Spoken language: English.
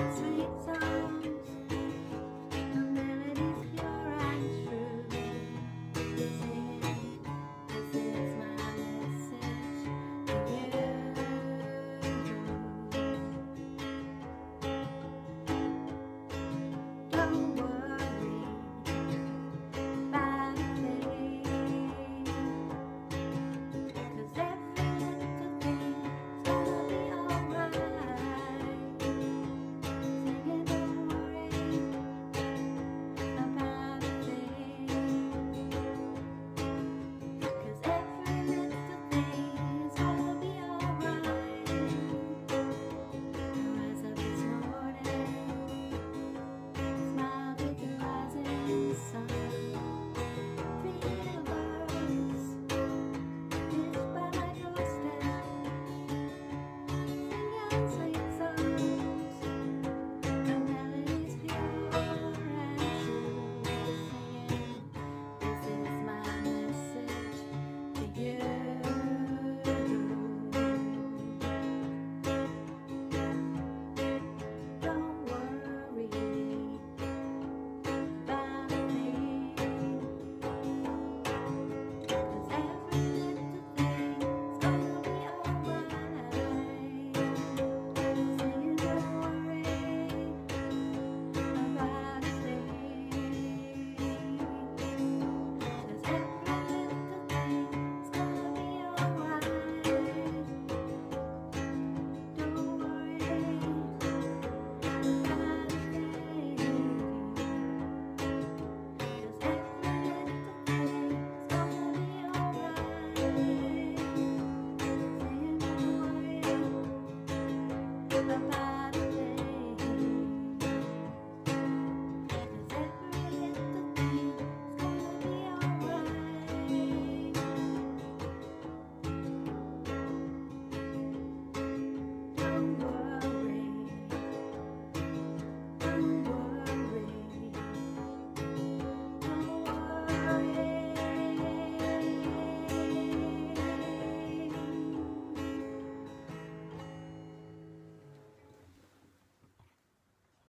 It's So